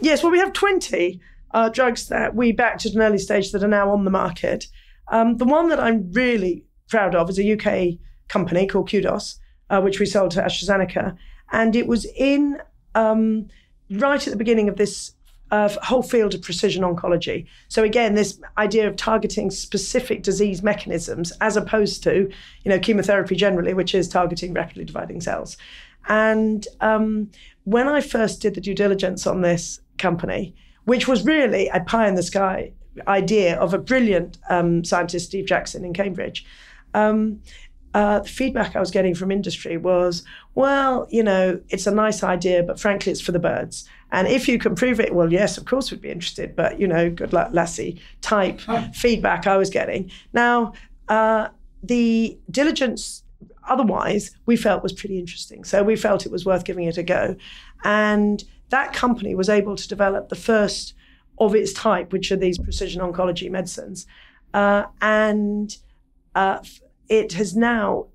Yes, well, we have 20 uh, drugs that we backed at an early stage that are now on the market. Um, the one that I'm really proud of is a UK company called Kudos, uh, which we sold to AstraZeneca. And it was in um, right at the beginning of this uh, whole field of precision oncology. So again, this idea of targeting specific disease mechanisms as opposed to, you know, chemotherapy generally, which is targeting rapidly dividing cells. And um, when I first did the due diligence on this company, which was really a pie in the sky idea of a brilliant um, scientist, Steve Jackson in Cambridge. Um, uh, the feedback I was getting from industry was, well, you know, it's a nice idea, but frankly, it's for the birds. And if you can prove it, well, yes, of course, we'd be interested. But you know, good luck, lassie type feedback I was getting. Now, uh, the diligence otherwise we felt was pretty interesting. So we felt it was worth giving it a go. And that company was able to develop the first of its type, which are these precision oncology medicines. Uh, and uh, it has now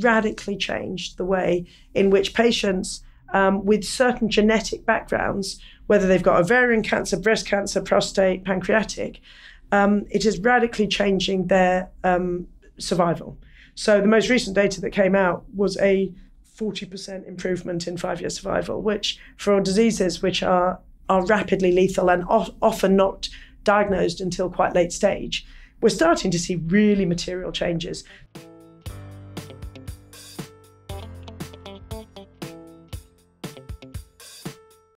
radically changed the way in which patients um, with certain genetic backgrounds, whether they've got ovarian cancer, breast cancer, prostate, pancreatic, um, it is radically changing their um, survival. So the most recent data that came out was a 40% improvement in five year survival, which for diseases which are, are rapidly lethal and often not diagnosed until quite late stage, we're starting to see really material changes.